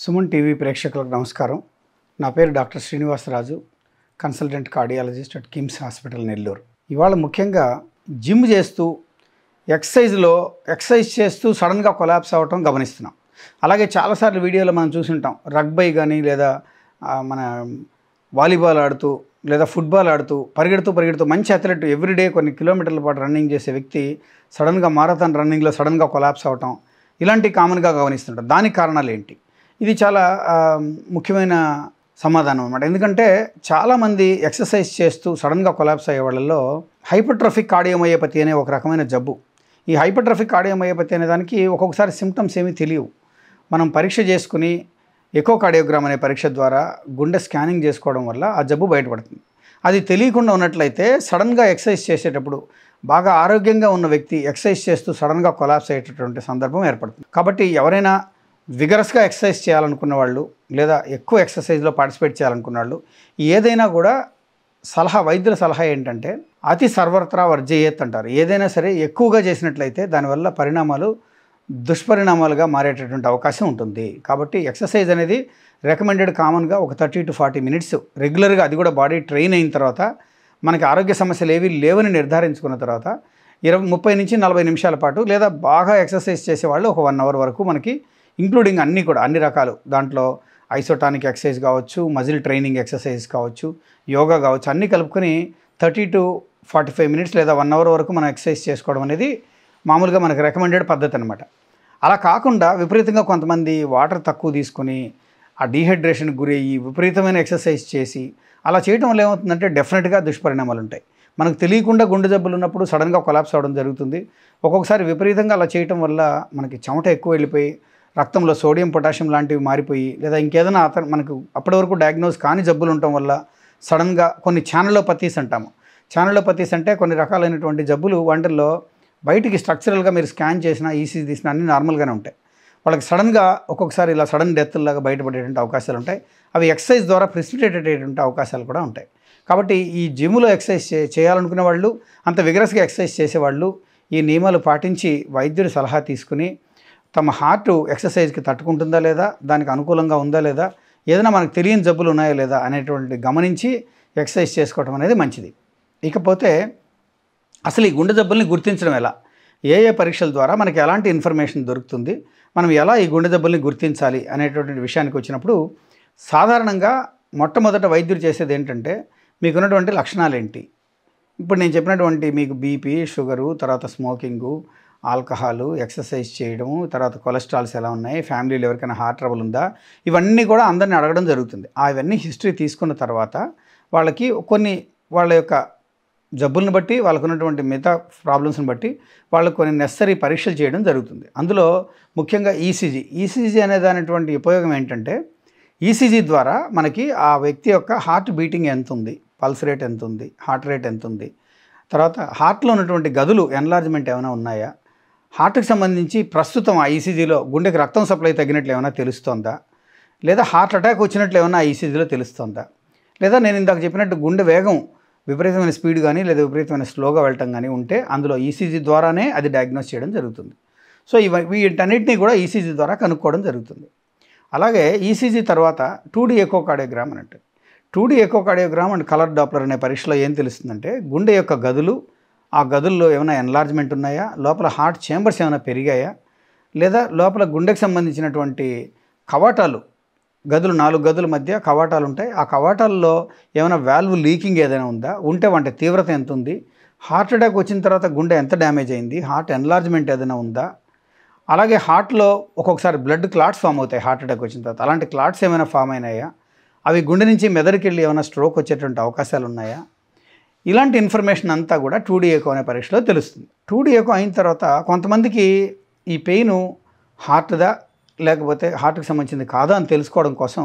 Suman TV ప్రేక్షకులకు నమస్కారం. నా పేరు doctor Srinivasaraju consultant cardiologist at KIMS hospital Nellore. ఇవాళ ముఖ్యంగా జిమ్ చేస్తూ ఎక్సర్సైజ్లో ఎక్సర్సైజ్ చేస్తూ సడన్గా కొలాప్స్ అవ్వటం గమనిస్తున్నాం. అలాగే చాలాసార్లు వీడియోలో మనం చూసుంటాం రగ్బై కానీ లేదా మన వాలీబాల్ ఆడుతూ లేదా ఫుట్బాల్ ఆడుతూ పరిగెడుతూ పరిగెడుతూ మంచి అథ్లెట్ ఎవ్రీడే కొన్ని కిలోమీటర్ల పాటు రన్నింగ్ చేసే వ్యక్తి సడన్గా మారథాన్ రన్నింగ్లో సడన్గా కొలాప్స్ అవటం ఇలాంటి కామన్గా గమనిస్తుంటాం. దానికి కారణాలు ఏంటి? ఇది చాలా ముఖ్యమైన సమాధానం అనమాట ఎందుకంటే చాలామంది ఎక్సర్సైజ్ చేస్తూ సడన్గా కొలాప్స్ అయ్యే వాళ్ళల్లో హైపర్ట్రఫిక్ కార్డియోమయోపతి అనే ఒక రకమైన జబ్బు. ఈ హైపర్ట్రఫిక్ కార్డియోమయోపతి అనే దానికి ఒక్కొక్కసారి సిమ్టమ్స్ ఏమీ తెలియవు. మనం పరీక్ష చేసుకుని ఎకో కార్డియోగ్రామ్ అనే పరీక్ష ద్వారా గుండె స్కానింగ్ చేసుకోవడం వల్ల ఆ జబ్బు బయటపడుతుంది. అది తెలియకుండా ఉన్నట్లయితే సడన్గా ఎక్సర్సైజ్ చేసేటప్పుడు బాగా ఆరోగ్యంగా ఉన్న వ్యక్తి ఎక్సర్సైజ్ చేస్తూ సడన్గా కొలాప్స్ అయ్యేటటువంటి సందర్భం ఏర్పడుతుంది. కాబట్టి ఎవరైనా విగరస్గా ఎక్సర్సైజ్ చేయాలనుకున్న వాళ్ళు లేదా ఎక్కువ ఎక్సర్సైజ్లో పార్టిసిపేట్ చేయాలనుకున్న వాళ్ళు ఏదైనా కూడా సలహా వైద్యుల సలహా ఏంటంటే అతి సర్వత్రా వర్జయేత్ అంటారు. ఏదైనా సరే ఎక్కువగా చేసినట్లయితే దానివల్ల పరిణామాలు దుష్పరిణామాలుగా మారేటటువంటి అవకాశం ఉంటుంది. కాబట్టి ఎక్సర్సైజ్ అనేది రికమెండెడ్ కామన్గా ఒక థర్టీ టు ఫార్టీ మినిట్స్ రెగ్యులర్గా అది కూడా బాడీ ట్రైన్ అయిన తర్వాత మనకి ఆరోగ్య సమస్యలు ఏవి లేవని నిర్ధారించుకున్న తర్వాత ఇరవై ముప్పై నుంచి నలభై నిమిషాల పాటు లేదా బాగా ఎక్సర్సైజ్ చేసేవాళ్ళు ఒక వన్ అవర్ వరకు మనకి ఇంక్లూడింగ్ అన్నీ కూడా అన్ని రకాలు. దాంట్లో ఐసోటానిక్ ఎక్సర్సైజ్ కావచ్చు మజిల్ ట్రైనింగ్ ఎక్సర్సైజ్ కావచ్చు యోగా కావచ్చు అన్నీ కలుపుకొని thirty to forty five minutes లేదా వన్ అవర్ వరకు మనం ఎక్సర్సైజ్ చేసుకోవడం అనేది మామూలుగా మనకు రికమెండెడ్ పద్ధతి అనమాట అలా కాకుండా విపరీతంగా కొంతమంది వాటర్ తక్కువ తీసుకొని ఆ డీహైడ్రేషన్కి గురి అయ్యి విపరీతమైన ఎక్సర్సైజ్ చేసి అలా చేయడం వల్ల ఏమవుతుందంటే డెఫినెట్గా దుష్పరిణామాలు ఉంటాయి. మనకు తెలియకుండా గుండె జబ్బులు ఉన్నప్పుడు సడన్గా కొలాప్స్ అవ్వడం జరుగుతుంది. ఒక్కొక్కసారి విపరీతంగా అలా చేయటం వల్ల మనకి చెమట ఎక్కువ వెళ్ళిపోయి రక్తంలో సోడియం పొటాషియం లాంటివి మారిపోయి లేదా ఇంకేదైనా అతను మనకు అప్పటి వరకు డయాగ్నోస్ కాని జబ్బులు ఉండటం వల్ల సడన్గా కొన్ని ఛానలోపతీస్ అంటాము. ఛానలోపతీస్ అంటే కొన్ని రకాలైనటువంటి జబ్బులు వంటల్లో బయటికి స్ట్రక్చరల్గా మీరు స్కాన్ చేసినా ఈసీజీ తీసినా అన్నీ నార్మల్గానే ఉంటాయి. వాళ్ళకి సడన్గా ఒక్కొక్కసారి ఇలా సడన్ డెత్లాగా బయటపడేటువంటి అవకాశాలు ఉంటాయి. అవి ఎక్సర్సైజ్ ద్వారా ప్రిసిపిటేట్ అయ్యేటువంటి అవకాశాలు కూడా ఉంటాయి. కాబట్టి ఈ జిమ్లో ఎక్సర్సైజ్ చే చేయాలనుకునే వాళ్ళు అంత విగ్రస్గా ఎక్సర్సైజ్ చేసేవాళ్ళు ఈ నియమాలు పాటించి వైద్యుడి సలహా తీసుకుని తమ హార్ట్ ఎక్సర్సైజ్కి తట్టుకుంటుందా లేదా? దానికి అనుకూలంగా ఉందా లేదా? ఏదైనా మనకు తెలియని జబ్బులు ఉన్నాయా లేదా అనేటువంటి గమనించి ఎక్సర్సైజ్ చేసుకోవడం అనేది మంచిది. ఇకపోతే అసలు ఈ గుండె జబ్బుల్ని గుర్తించడం ఎలా? ఏ ఏ పరీక్షల ద్వారా మనకి ఎలాంటి ఇన్ఫర్మేషన్ దొరుకుతుంది? మనం ఎలా ఈ గుండె జబ్బుల్ని గుర్తించాలి అనేటువంటి విషయానికి వచ్చినప్పుడు సాధారణంగా మొట్టమొదట వైద్యులు చేసేది ఏంటంటే మీకున్నటువంటి లక్షణాలు ఏంటి ఇప్పుడు నేను చెప్పినటువంటి మీకు బీపీ షుగరు తర్వాత స్మోకింగు ఆల్కహాలు ఎక్సర్సైజ్ చేయడము తర్వాత కొలెస్ట్రాల్స్ ఎలా ఉన్నాయి ఫ్యామిలీలో ఎవరికైనా హార్ట్ ట్రబుల్ ఉందా ఇవన్నీ కూడా అందరిని అడగడం జరుగుతుంది. అవన్నీ హిస్టరీ తీసుకున్న తర్వాత వాళ్ళకి కొన్ని వాళ్ళ యొక్క జబ్బులను బట్టి వాళ్ళకు ఉన్నటువంటి మిగతా ప్రాబ్లమ్స్ని బట్టి వాళ్ళకు కొన్ని నెసరీ పరీక్షలు చేయడం జరుగుతుంది. అందులో ముఖ్యంగా ఈసీజీ ఈసీజీ అనేదానేటువంటి ఉపయోగం ఏంటంటే ఈసీజీ ద్వారా మనకి ఆ వ్యక్తి యొక్క హార్ట్ బీటింగ్ ఎంత ఉంది పల్స్ రేట్ ఎంత ఉంది హార్ట్ రేట్ ఎంత ఉంది తర్వాత హార్ట్లో ఉన్నటువంటి గదులు ఎన్లార్జ్మెంట్ ఏమైనా ఉన్నాయా హార్ట్కి సంబంధించి ప్రస్తుతం ఆ ఈసీజీలో గుండెకి రక్తం సప్లై తగ్గినట్లు ఏమైనా తెలుస్తోందా? లేదా హార్ట్ అటాక్ వచ్చినట్లు ఏమైనా ఈసీజీలో తెలుస్తోందా? లేదా నేను ఇందాక చెప్పినట్టు గుండె వేగం విపరీతమైన స్పీడ్ కానీ లేదా విపరీతమైన స్లోగా వెళ్ళటం కానీ ఉంటే అందులో ఈసీజీ ద్వారానే అది డయాగ్నోస్ చేయడం జరుగుతుంది. సో ఇవ వీటన్నిటిని కూడా ఈసీజీ ద్వారా కనుక్కోవడం జరుగుతుంది. అలాగే ఈసీజీ తర్వాత టూ డీ ఎకో కార్డియోగ్రామ్ అని అంటే two D cardiogram and colour Doppler అనే పరీక్షలో ఏం తెలుస్తుందంటే గుండె యొక్క గదులు ఆ గదుల్లో ఏమైనా ఎన్లార్జ్మెంట్ ఉన్నాయా? లోపల హార్ట్ చేంబర్స్ ఏమైనా పెరిగాయా? లేదా లోపల గుండెకి సంబంధించినటువంటి కవాటాలు? గదులు నాలుగు గదుల మధ్య కవాటాలు ఉంటాయి. ఆ కవాటాల్లో ఏమైనా వాల్వ్ లీకింగ్ ఏదైనా ఉందా? ఉంటే వంటి తీవ్రత ఎంత ఉంది? హార్ట్ అటాక్ వచ్చిన తర్వాత గుండె ఎంత డ్యామేజ్ అయింది? హార్ట్ ఎన్లార్జ్మెంట్ ఏదైనా ఉందా? అలాగే హార్ట్లో ఒక్కొక్కసారి బ్లడ్ క్లాట్స్ ఫామ్ అవుతాయి హార్ట్ అటాక్ వచ్చిన తర్వాత. అలాంటి క్లాట్స్ ఏమైనా ఫామ్ అయినాయా? అవి గుండె నుంచి మెదడుకి వెళ్ళి ఏమైనా స్ట్రోక్ వచ్చేటువంటి అవకాశాలు ఉన్నాయా? ఇలాంటి ఇన్ఫర్మేషన్ అంతా కూడా టూ ఎకో అనే పరీక్షలో తెలుస్తుంది. టూ ఎకో అయిన తర్వాత కొంతమందికి ఈ పెయిన్ హార్ట్దా లేకపోతే హార్ట్కి సంబంధించింది కాదా అని తెలుసుకోవడం కోసం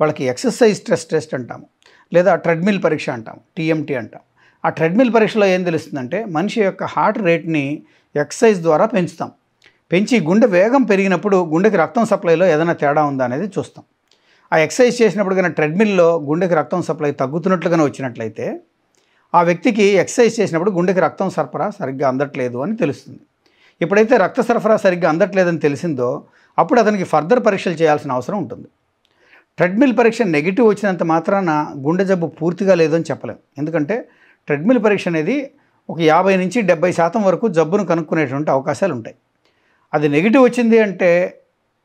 వాళ్ళకి ఎక్సర్సైజ్ స్ట్రెస్ టెస్ట్ అంటాము. లేదా ట్రెడ్మిల్ పరీక్ష అంటాం టీఎంటీ అంటాం ఆ ట్రెడ్మిల్ పరీక్షలో ఏం తెలుస్తుందంటే మనిషి యొక్క హార్ట్ రేట్ని ఎక్సర్సైజ్ ద్వారా పెంచుతాం. పెంచి గుండె వేగం పెరిగినప్పుడు గుండెకి రక్తం సప్లైలో ఏదైనా తేడా ఉందా అనేది చూస్తాం. ఆ ఎక్సర్సైజ్ చేసినప్పుడు కానీ ట్రెడ్మిల్లో గుండెకి రక్తం సప్లై తగ్గుతున్నట్లుగానే వచ్చినట్లయితే ఆ వ్యక్తికి ఎక్సర్సైజ్ చేసినప్పుడు గుండెకి రక్తం సరఫరా సరిగ్గా అందట్లేదు అని తెలుస్తుంది. ఎప్పుడైతే రక్త సరఫరా సరిగ్గా అందట్లేదని తెలిసిందో అప్పుడు అతనికి ఫర్దర్ పరీక్షలు చేయాల్సిన అవసరం ఉంటుంది. ట్రెడ్మిల్ పరీక్ష నెగిటివ్ వచ్చినంత మాత్రాన గుండె జబ్బు పూర్తిగా లేదని చెప్పలేం. ఎందుకంటే ట్రెడ్మిల్ పరీక్ష అనేది ఒక యాభై నుంచి డెబ్బై శాతం వరకు జబ్బును కనుక్కునేటువంటి అవకాశాలు ఉంటాయి. అది నెగిటివ్ వచ్చింది అంటే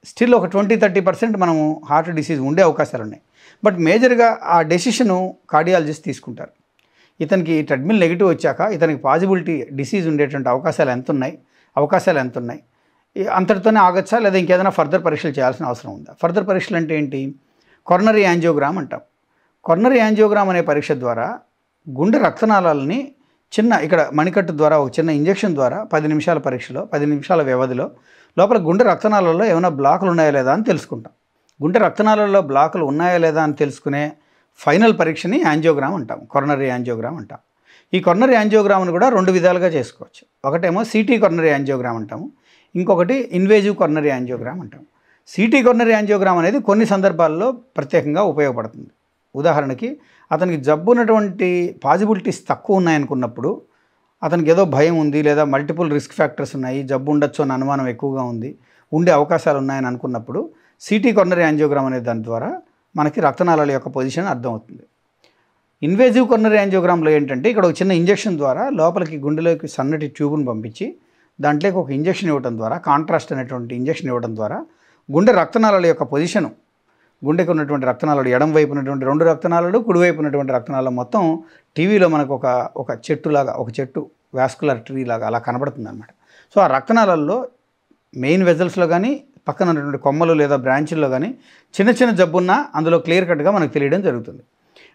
స్టిల్ ఒక ట్వంటీ థర్టీ పర్సెంట్ మనము హార్ట్ డిసీజ్ ఉండే అవకాశాలు ఉన్నాయి. బట్ మేజర్గా ఆ డెసిషను కార్డియాలజిస్ట్ తీసుకుంటారు. ఇతనికి ట్రెడ్మిల్ నెగిటివ్ వచ్చాక ఇతనికి పాజిబిలిటీ డిసీజ్ ఉండేటువంటి అవకాశాలు ఎంత ఉన్నాయి అవకాశాలు ఎంత ఉన్నాయి అంతటితోనే ఆగచ్చా లేదా ఇంకేదైనా ఫర్దర్ పరీక్షలు చేయాల్సిన అవసరం ఉందా? ఫర్దర్ పరీక్షలు అంటే ఏంటి? కొర్నరీ యాంజియోగ్రామ్ అంటాం. కొర్నరీ యాంజియోగ్రామ్ అనే పరీక్ష ద్వారా గుండె రక్తనాళాలని చిన్న ఇక్కడ మణికట్టు ద్వారా ఒక చిన్న ఇంజెక్షన్ ద్వారా పది నిమిషాల పరీక్షలో పది నిమిషాల వ్యవధిలో లోపల గుండె రక్తనాళాల్లో ఏమైనా బ్లాకులు ఉన్నాయా లేదా అని తెలుసుకుంటాం. గుండె రక్తనాళాల్లో బ్లాకులు ఉన్నాయా లేదా అని తెలుసుకునే ఫైనల్ పరీక్షని యాంజియోగ్రామ్ అంటాం కొరనరీ యాంజియోగ్రామ్ అంటాం. ఈ కొరనరీ యాంజియోగ్రామ్ను కూడా రెండు విధాలుగా చేసుకోవచ్చు. ఒకటేమో సిటీ కొరనరీ యాంజియోగ్రామ్ అంటాము ఇంకొకటి ఇన్వేజివ్ కొరనరీ యాంజియోగ్రామ్ అంటాం సిటీ కొరనరీ యాంజియోగ్రామ్ అనేది కొన్ని సందర్భాల్లో ప్రత్యేకంగా ఉపయోగపడుతుంది. ఉదాహరణకి అతనికి జబ్బు ఉన్నటువంటి పాజిబిలిటీస్ తక్కువ ఉన్నాయనుకున్నప్పుడు అతనికి ఏదో భయం ఉంది లేదా మల్టిపుల్ రిస్క్ ఫ్యాక్టర్స్ ఉన్నాయి జబ్బు ఉండొచ్చు అని అనుమానం ఎక్కువగా ఉంది ఉండే అవకాశాలు ఉన్నాయని అనుకున్నప్పుడు సిటీ కొరనరీ యాంజియోగ్రామ్ అనే దాని ద్వారా మనకి రక్తనాళాల యొక్క పొజిషన్ అర్థమవుతుంది. ఇన్వేజివ్ కొర్నరీ యాంజియోగ్రామ్లో ఏంటంటే ఇక్కడ ఒక చిన్న ఇంజెక్షన్ ద్వారా లోపలికి గుండెలోకి సన్నటి ట్యూబ్ను పంపించి దాంట్లోకి ఒక ఇంజెక్షన్ ఇవ్వడం ద్వారా కాంట్రాస్ట్ అనేటువంటి ఇంజెక్షన్ ఇవ్వడం ద్వారా గుండె రక్తనాళాల యొక్క పొజిషను గుండెకు ఉన్నటువంటి రక్తనాళాలు ఎడం వైపు ఉన్నటువంటి రెండు రక్తనాళాలు కుడివైపు ఉన్నటువంటి రక్తనాళాలు మొత్తం టీవీలో మనకు ఒక ఒక చెట్టులాగా ఒక చెట్టు వాస్కులర్ ట్రీ లాగా అలా కనబడుతుంది అనమాట సో ఆ రక్తనాళాల్లో మెయిన్ వెజల్స్లో కానీ పక్కన ఉన్నటువంటి కొమ్మలు లేదా బ్రాంచుల్లో కానీ చిన్న చిన్న జబ్బున్నా అందులో క్లియర్ కట్గా మనకు తెలియడం జరుగుతుంది.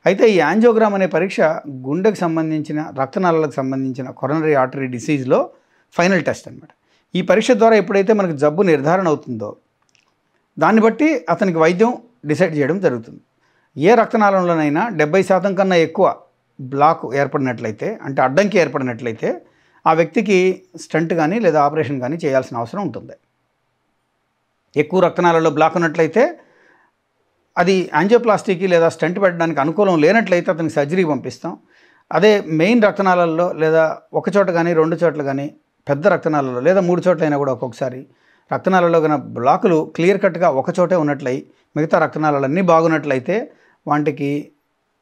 అయితే ఈ యాంజియోగ్రామ్ అనే పరీక్ష గుండెకు సంబంధించిన రక్తనాళాలకు సంబంధించిన కొరనరీ ఆర్టరీ డిసీజ్లో ఫైనల్ టెస్ట్ అనమాట ఈ పరీక్ష ద్వారా ఎప్పుడైతే మనకు జబ్బు నిర్ధారణ అవుతుందో దాన్ని బట్టి అతనికి వైద్యం డిసైడ్ చేయడం జరుగుతుంది. ఏ రక్తనాళంలోనైనా డెబ్బై శాతం కన్నా ఎక్కువ బ్లాక్ ఏర్పడినట్లయితే అంటే అడ్డంకి ఏర్పడినట్లయితే ఆ వ్యక్తికి స్టంట్ కానీ లేదా ఆపరేషన్ కానీ చేయాల్సిన అవసరం ఉంటుంది. ఎక్కువ రక్తనాళాల్లో బ్లాక్ ఉన్నట్లయితే అది యాంజియోప్లాస్టీకి లేదా స్టంట్ పెట్టడానికి అనుకూలం లేనట్లయితే అతనికి సర్జరీ పంపిస్తాం. అదే మెయిన్ రక్తనాళాల్లో లేదా ఒక చోట కానీ రెండు చోట్ల కానీ పెద్ద రక్తనాళాల్లో లేదా మూడు చోట్ల అయినా కూడా ఒక్కొక్కసారి రక్తనాళాల్లో కన్నా బ్లాకులు క్లియర్ కట్గా ఒక చోటే ఉన్నట్లయి మిగతా రక్తనాళాలన్నీ బాగున్నట్లయితే వాటికి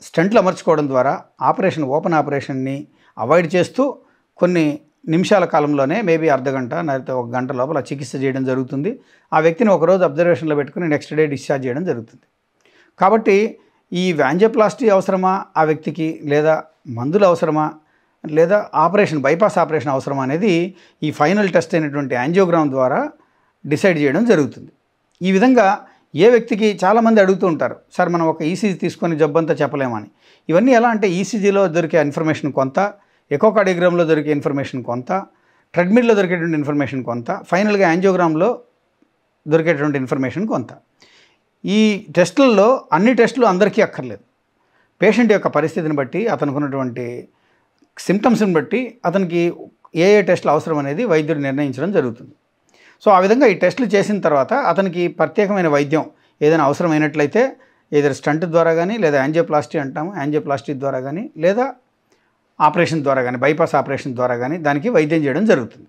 స్టంట్లు అమర్చుకోవడం ద్వారా ఆపరేషన్ ఓపెన్ ఆపరేషన్ని అవాయిడ్ చేస్తూ కొన్ని నిమిషాల కాలంలోనే మేబీ అర్ధగంట లేకపోతే ఒక గంట లోపల చికిత్స చేయడం జరుగుతుంది. ఆ వ్యక్తిని ఒకరోజు అబ్జర్వేషన్లో పెట్టుకుని నెక్స్ట్ డే డిశ్చార్జ్ చేయడం జరుగుతుంది. కాబట్టి ఈ వ్యాంజోప్లాస్టీ అవసరమా ఆ వ్యక్తికి లేదా మందులు అవసరమా లేదా ఆపరేషన్ బైపాస్ ఆపరేషన్ అవసరమా అనేది ఈ ఫైనల్ టెస్ట్ అయినటువంటి యాంజియోగ్రామ్ ద్వారా డిసైడ్ చేయడం జరుగుతుంది. ఈ విధంగా ఏ వ్యక్తికి చాలామంది అడుగుతూ ఉంటారు సార్ మనం ఒక ఈసీజీ తీసుకొని జబ్బంతా చెప్పలేమని ఇవన్నీ ఎలా అంటే ఈసీజీలో దొరికే ఇన్ఫర్మేషన్ కొంత ఎకో కార్డియోగ్రామ్లో దొరికే ఇన్ఫర్మేషన్ కొంత ట్రెడ్మిల్లో దొరికేటువంటి ఇన్ఫర్మేషన్ కొంత ఫైనల్గా యాంజియోగ్రామ్లో దొరికేటువంటి ఇన్ఫర్మేషన్ కొంత. ఈ టెస్టుల్లో అన్ని టెస్టులు అందరికీ అక్కర్లేదు. పేషెంట్ యొక్క పరిస్థితిని బట్టి అతనికి ఉన్నటువంటి సిమ్టమ్స్ని బట్టి అతనికి ఏ ఏ టెస్టులు అవసరం అనేది వైద్యుడు నిర్ణయించడం జరుగుతుంది. సో ఆ విధంగా ఈ టెస్టులు చేసిన తర్వాత అతనికి ప్రత్యేకమైన వైద్యం ఏదైనా అవసరమైనట్లయితే ఏదైనా స్టంట్ ద్వారా కానీ లేదా యాంజియోప్లాస్టీ అంటాము యాంజియోప్లాస్టీ ద్వారా కానీ లేదా ఆపరేషన్ ద్వారా కానీ బైపాస్ ఆపరేషన్ ద్వారా కానీ దానికి వైద్యం చేయడం జరుగుతుంది.